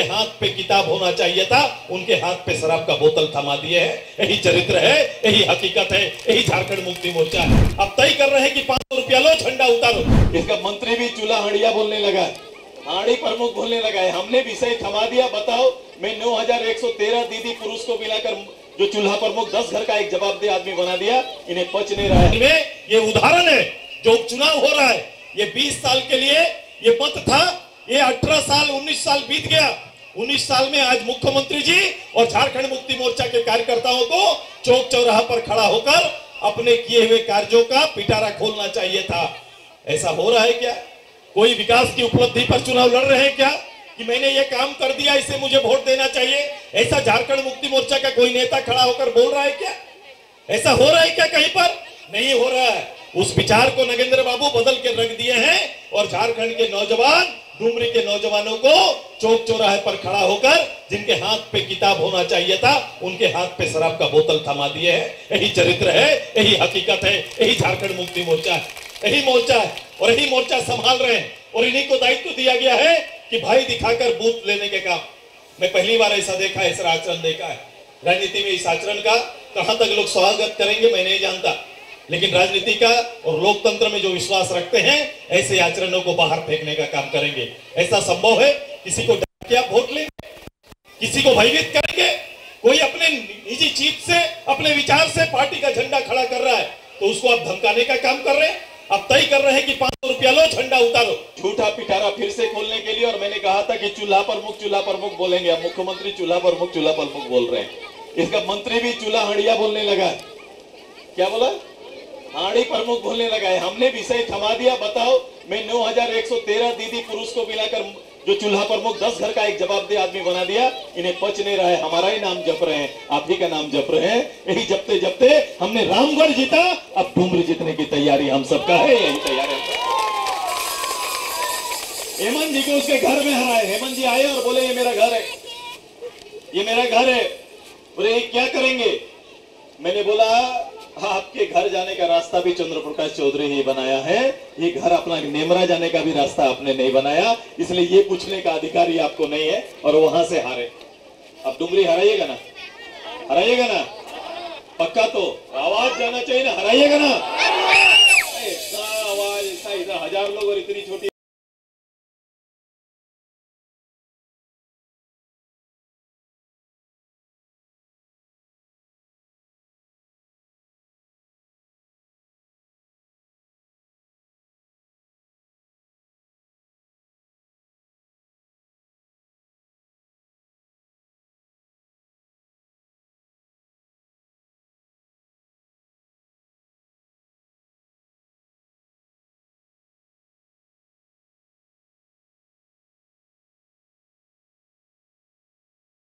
जिनके हाथ पे किताब होना चाहिए था, उनके हाथ पे शराब का बोतल थमा दिए है। यही चरित्र है, यही हकीकत है, यही झारखंड मुक्ति मोर्चा है। अब तय कर रहे हैं कि पाँच रुपया लो, झंडा उतारो। इसका मंत्री भी चूल्हा हड़िया बोलने लगा हाड़ी प्रमुख बोलने लगा है, हमने विषय थमा दिया, बताओ। मैं 9113 दीदी पुरुष को मिलाकर जो चूल्हा प्रमुख 10 घर का एक जवाबदेह आदमी बना दिया, इन्हें पच नहीं रहा है ये उदाहरण है, जो उपचुनाव हो रहा है। ये 20 साल के लिए ये मत था, ये 18 साल 19 साल बीत गया। 19 साल में आज मुख्यमंत्री जी और झारखंड मुक्ति मोर्चा के कार्यकर्ताओं को चौक चौराहा पर खड़ा होकर अपने किए हुए कार्यों का पिटारा खोलना चाहिए था। ऐसा हो रहा है क्या? कोई विकास की उपलब्धि पर चुनाव लड़ रहे हैं क्या? कि मैंने ये काम कर दिया, इसे मुझे वोट देना चाहिए? ऐसा झारखंड मुक्ति मोर्चा का कोई नेता खड़ा होकर बोल रहा है क्या? ऐसा हो रहा है क्या कहीं पर? नहीं हो रहा है। उस विचार को नगेंद्र बाबू बदल के रख दिए हैं और झारखंड के नौजवान डुमरी के नौजवानों को चौक चौराहे पर खड़ा होकर जिनके हाथ पे किताब होना चाहिए था, उनके हाथ पे शराब का बोतल थमा दिए है। यही चरित्र है, यही हकीकत है, यही झारखंड मुक्ति मोर्चा है। यही मोर्चा है, और यही मोर्चा संभाल रहे हैं। और इन्हीं को दायित्व दिया गया है कि भाई दिखाकर बूथ लेने के काम। मैं पहली बार ऐसा देखा ऐसा आचरण देखा है। राजनीति में इस आचरण का कहाँ तक लोग स्वागत करेंगे, मैं नहीं जानता। लेकिन राजनीति का और लोकतंत्र में जो विश्वास रखते हैं, ऐसे आचरणों को बाहर फेंकने का काम करेंगे। ऐसा संभव है? किसी को आप वोट लेंगे? किसी को भयभीत करेंगे? कोई अपने निजी चीज़ से, अपने विचार से पार्टी का झंडा खड़ा कर रहा है तो उसको आप धमकाने का काम कर रहे हैं? अब तय कर रहे हैं कि पाँच सौ रुपया लो, झंडा उतारो। झूठा पिटारा फिर से खोलने के लिए, और मैंने कहा था कि चूल्हा प्रमुख चूल्हा प्रमुख बोलेंगे। अब मुख्यमंत्री चूल्हा प्रमुख चूल्हा प्रमुख बोल रहे हैं। इसका मंत्री भी चूल्हा हड़िया बोलने लगा क्या बोला? हाड़ी प्रमुख बोलने लगा है। हमने विषय थमा दिया। बताओ, मैं 9113 दीदी पुरुष को मिलाकर जो चूल्हा प्रमुख 10 घर का एक जवाबदेह आदमी बना दिया, इन्हें पच नहीं रहा है। हमारा ही नाम जप रहे हैं। आप ही का नाम जप रहे हैं। यही जपते जपते हमने रामगढ़ जीता। अब डूमरी जीतने की तैयारी हम सबका है। यही तैयारी हम हेमंत जी को उसके घर में हराए। हेमंत जी आए और बोले, ये मेरा घर है। ये मेरा घर है। बोले क्या करेंगे? मैंने बोला जाने का रास्ता भी चंद्रप्रकाश चौधरी ही बनाया है। ये घर अपना नेमरा जाने का भी रास्ता आपने नहीं बनाया, इसलिए ये पूछने का अधिकार ही आपको नहीं है और वहाँ से हारे। अब डुमरी हराइएगा ना? हराइएगा ना? पक्का तो? आवाज़ जाना चाहिए ना, हराइएगा ना? आवाज़ ऐसा हज़ार लोग और इतनी छोटी